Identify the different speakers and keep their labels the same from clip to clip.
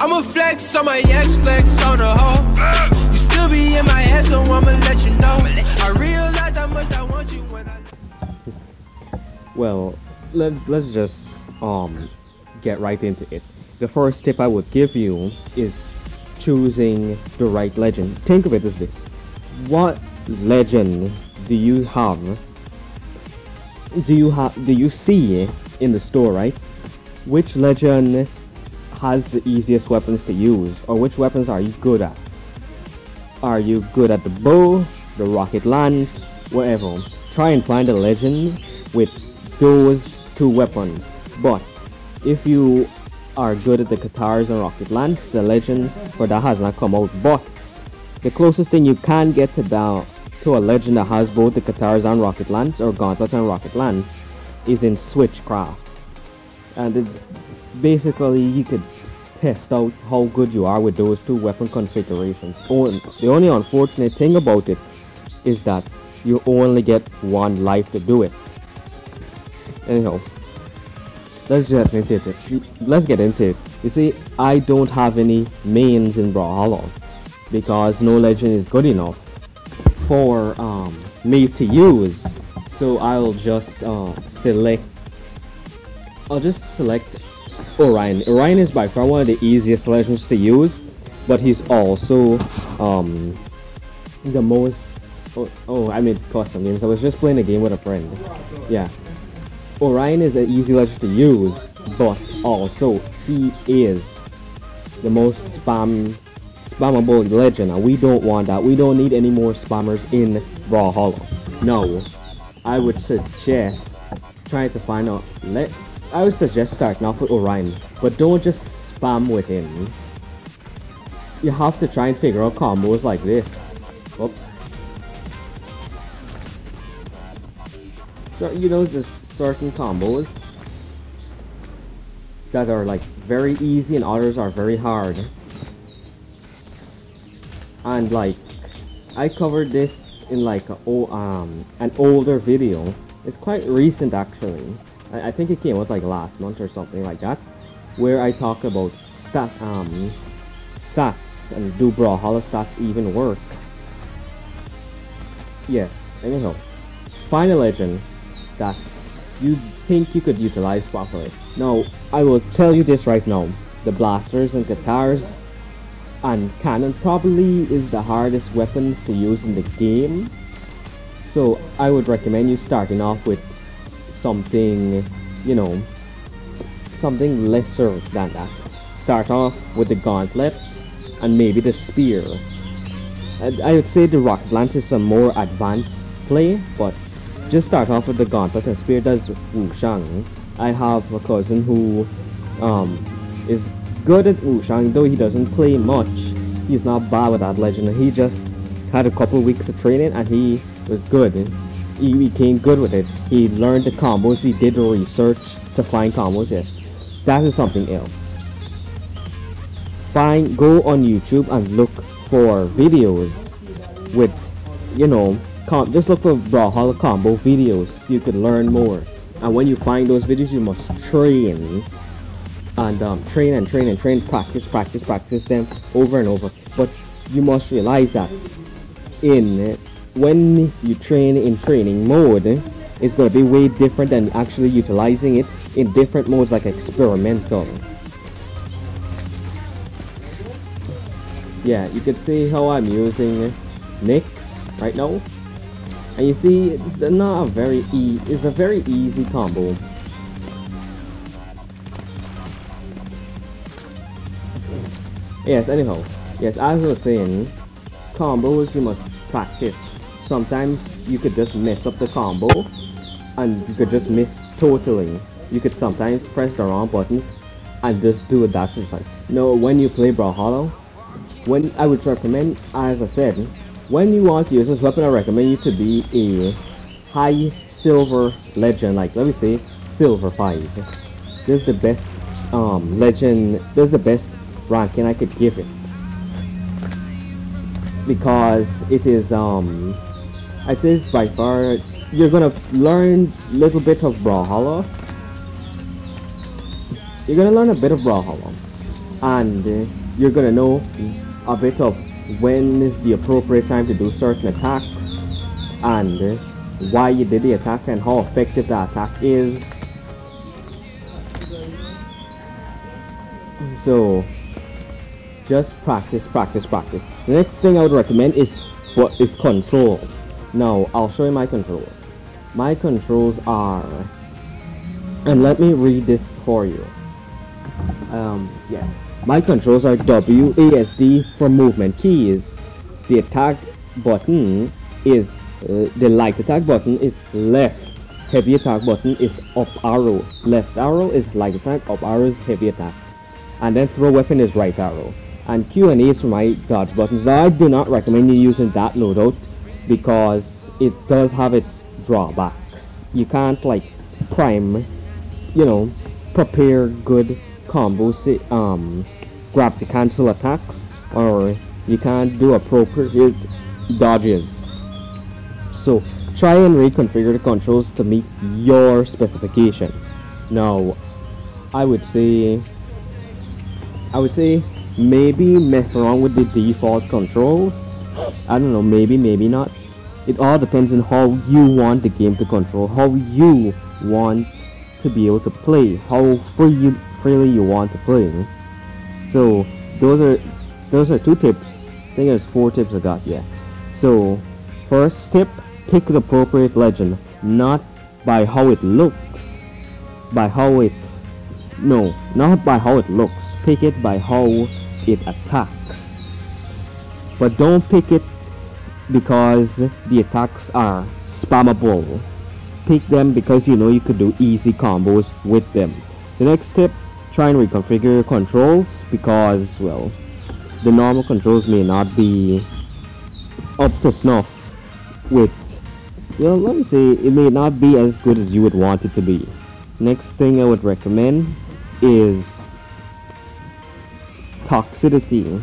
Speaker 1: I'ma flex on my ex, flex on hoe. You still be in my head, so I'ma let you know. I realize how much I want you when I.
Speaker 2: Well, let's let's just um get right into it. The first tip I would give you is choosing the right legend. Think of it as this: What legend do you have? Do you have? Do you see in the store, right? Which legend has the easiest weapons to use, or which weapons are you good at? Are you good at the bow, the rocket lance, whatever? Try and find a legend with those two weapons. But if you are good at the katars and rocket lance, the legend for that has not come out. But the closest thing you can get to that to a legend that has both the katars and rocket lance or gauntlets and rocket lance is in switchcraft. And it, basically you could test out how good you are with those two weapon configurations. On- The only unfortunate thing about it is that you only get one life to do it. Anyhow, let's get into it. Let's get into it. You see, I don't have any mains in Brawlhalla because no legend is good enough for um, me to use. So I'll just uh, select. I'll just select Orion. Orion is by far one of the easiest legends to use, but he's also um, the most. Oh, oh, I made custom games. I was just playing a game with a friend. Yeah. Orion is an easy legend to use, but also he is the most spam spammable legend, and we don't want that. We don't need any more spammers in Brawlhalla. No, I would suggest trying to find out. Let I would suggest starting off with Orion, but don't just spam with him. You have to try and figure out combos like this. Oops. So you know, there's certain combos that are like very easy and others are very hard. And like, I covered this in like a, um, an older video. It's quite recent actually. I, I think it came out like last month or something like that, where I talk about stat, um, stats and do Brawlhalla stats even work. Yes, anyhow, find a legend that you think you could utilize properly. Now, I will tell you this right now. The blasters and katars and cannon probably is the hardest weapons to use in the game. So I would recommend you starting off with something, you know, something lesser than that. Start off with the gauntlet and maybe the spear. I would say the rocket lance is a more advanced play, but just start off with the gauntlet and spear does Wu Shang. I have a cousin who um, is good at Wu Shang, though he doesn't play much. He's not bad with that legend. He just had a couple weeks of training and he was good. He became good with it. He learned the combos. He did the research to find combos. That is something else. Find go on YouTube and look for videos with, you know, just look for Brawlhalla combo videos. You could learn more. And when you find those videos, you must train and um, train and train and train, practice, practice, practice them over and over. But you must realize that in when you train in training mode, it's going to be way different than actually utilizing it in different modes like experimental. Yeah, you can see how I'm using Nix right now. And you see, it's not a very e it's a very easy combo. Yes, anyhow. Yes, as I was saying, combos you must practice. Sometimes you could just mess up the combo and you could just miss totally. You could sometimes press the wrong buttons and just do a dash like no when you play Brawlhalla, when I would recommend as I said, when you want to use this weapon I recommend you to be a high silver legend, like let me say silver five. This is the best um legend this is the best ranking I could give it. Because it is um it is by far you're gonna learn a little bit of Brawlhalla you're gonna learn a bit of Brawlhalla, and uh, you're gonna know a bit of when is the appropriate time to do certain attacks, and uh, why you did the attack and how effective the attack is. So just practice, practice, practice. The next thing I would recommend is what is controls. Now I'll show you my controls. My controls are, and let me read this for you. Um, yeah. My controls are WASD for movement keys. The attack button is uh, the light attack button is left. Heavy attack button is up arrow. Left arrow is light attack. Up arrow is heavy attack. And then throw weapon is right arrow. And Q and A is for my dodge buttons. Now I do not recommend you using that loadout because it does have its drawbacks. You can't like prime, you know, prepare good combos, um, grab the cancel attacks, or you can't do appropriate dodges. So try and reconfigure the controls to meet your specifications. Now, I would say, I would say maybe mess around with the default controls. I don't know, maybe, maybe not. It all depends on how you want the game to control, how you want to be able to play, how free you, freely you want to play. Eh? So those are those are two tips. I think there's four tips I got. Yeah. So first tip, pick the appropriate legend, not by how it looks, by how it no, not by how it looks. Pick it by how it attacks. But don't pick it because the attacks are spammable. Pick them because you know you could do easy combos with them. The next tip, try and reconfigure your controls because, well, the normal controls may not be up to snuff with, well, let me say, it may not be as good as you would want it to be. Next thing I would recommend is toxicity.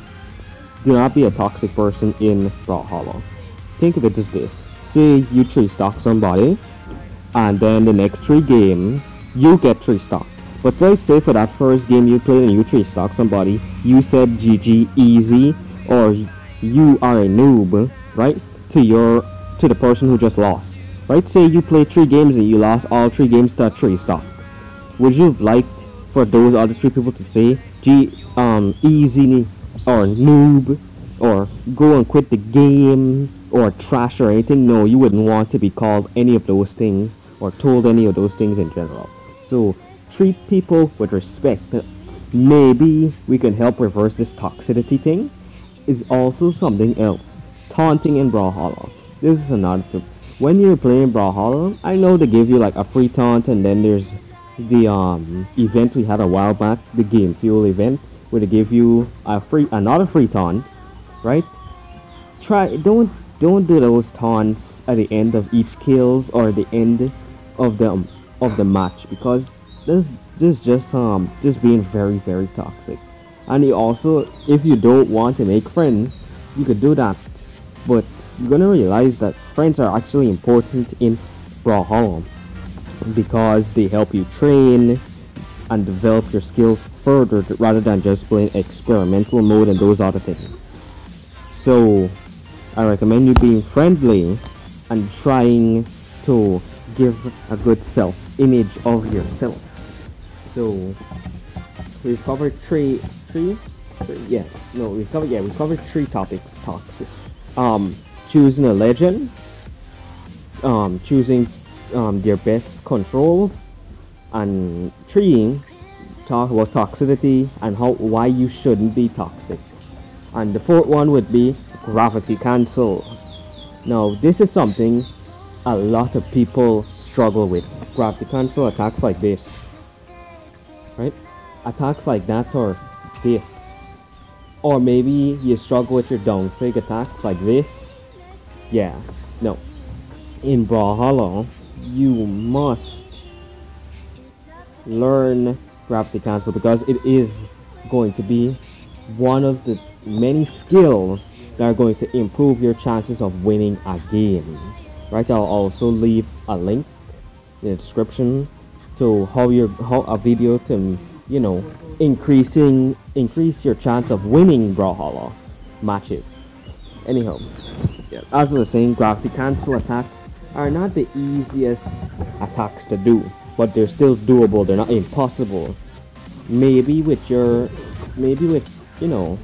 Speaker 2: Do not be a toxic person in Brawlhalla. Think of it as this. Say you tree stock somebody, and then the next three games, you get tree stock. But so say for that first game you played and you tree stock somebody, you said GG easy, or you are a noob, right? To your to the person who just lost. Right? Say you played three games and you lost all three games to a tree stock. Would you have liked for those other three people to say G um easy or noob or go and quit the game or trash or anything? No, you wouldn't want to be called any of those things or told any of those things in general. So treat people with respect. Maybe we can help reverse this toxicity thing. Is also something else. Taunting in Brawlhalla. This is another tip. When you're playing Brawlhalla, I know they give you like a free taunt and then there's the um event we had a while back, the game fuel event, where they give you a free another free taunt, right? Try don't don't do those taunts at the end of each kills or the end of the of the match because this this just um just being very very toxic. And you also if you don't want to make friends, you could do that. But you're gonna realize that friends are actually important in Brawlhalla because they help you train and develop your skills further rather than just playing experimental mode and those other things. So I recommend you being friendly and trying to give a good self image of yourself. So we've covered three three three yeah no we've covered yeah we've covered three topics toxic um choosing a legend um choosing um, their best controls and treeing talk about toxicity and how why you shouldn't be toxic. And the fourth one would be gravity cancels. Now this is something a lot of people struggle with. Gravity cancel attacks like this. Right? Attacks like that or this. Or maybe you struggle with your down sig attacks like this. Yeah. No in Brawlhalla you must learn gravity cancel because it is going to be one of the many skills that are going to improve your chances of winning a game. Right, I'll also leave a link in the description to how your how a video to you know, increasing increase your chance of winning Brawlhalla matches. Anyhow, as I was saying, gravity cancel attacks are not the easiest attacks to do, but they're still doable. They're not impossible. Maybe with your, maybe with you know,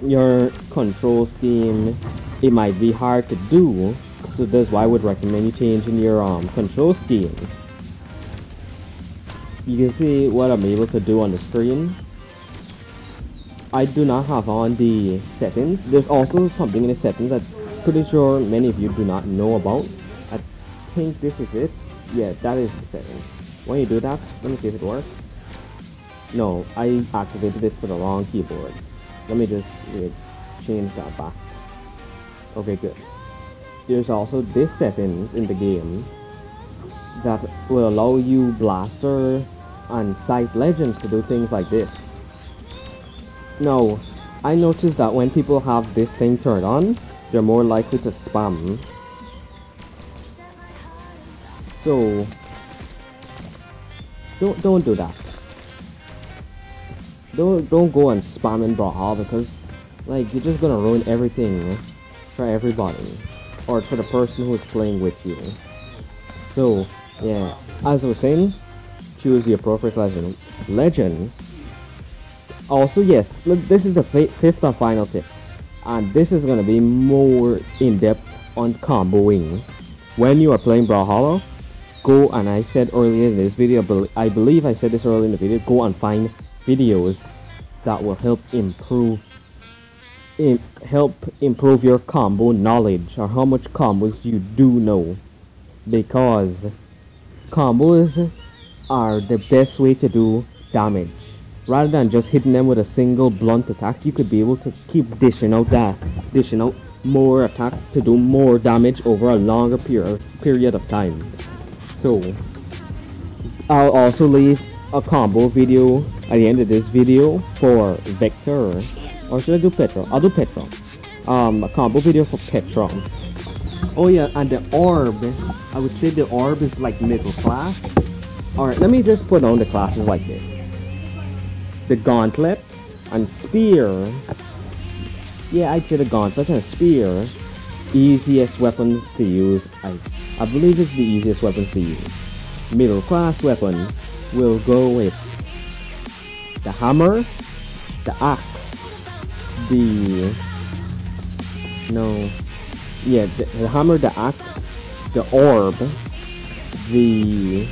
Speaker 2: your control scheme, it might be hard to do. So that's why I would recommend you changing your um control scheme. You can see what I'm able to do on the screen. I do not have on the settings. There's also something in the settings that I'm pretty sure many of you do not know about. I think this is it. Yeah, that is the settings. When you do that, let me see if it works. No, I activated it for the wrong keyboard. Let me just change that back. Okay, good. There's also this settings in the game that will allow you blaster and scythe legends to do things like this. Now, I noticed that when people have this thing turned on, they're more likely to spam. So, don't don't do that. Don't don't go and spam in Brawlhalla because like you're just gonna ruin everything for everybody or for the person who's playing with you. So yeah, as I was saying, choose the appropriate legend. Legends. Also, yes, look, this is the fifth and final tip, and this is gonna be more in depth on comboing. When you are playing Brawlhalla, go and I said earlier in this video, I believe I said this earlier in the video, go and find videos that will help improve Im help improve your combo knowledge or how much combos you do know. Because combos are the best way to do damage. Rather than just hitting them with a single blunt attack you could be able to keep dishing out that dishing out more attack to do more damage over a longer period period of time so I'll also leave a combo video at the end of this video for Vector. Or should I do Petra? I'll do Petra. Um, a combo video for Petra. Oh yeah, and the orb. I would say the orb is like middle class. Alright, let me just put on the classes like this. The gauntlet and spear. Yeah, I'd say the gauntlet and spear. Easiest weapons to use. I, I believe it's the easiest weapons to use. Middle class weapons will go with the hammer, the axe, the no, yeah, the, the hammer, the axe, the orb, the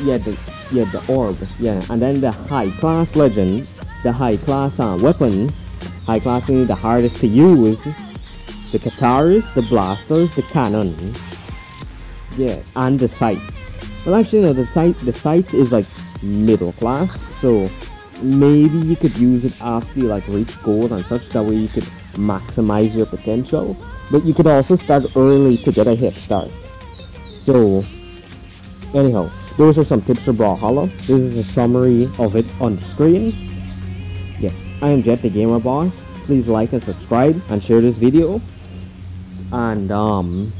Speaker 2: yeah, the yeah the orb, yeah, and then the high class legend, the high class uh, weapons, high class the hardest to use, the kataras, the blasters, the cannon, yeah, and the scythe. Well, actually, no, the scythe the scythe is like middle class, so maybe you could use it after you like reach gold and such. That way you could maximize your potential. But you could also start early to get a head start. So, anyhow, those are some tips for Brawlhalla. This is a summary of it on the screen. Yes, I am Jet the Gamer Boss. Please like and subscribe and share this video. And um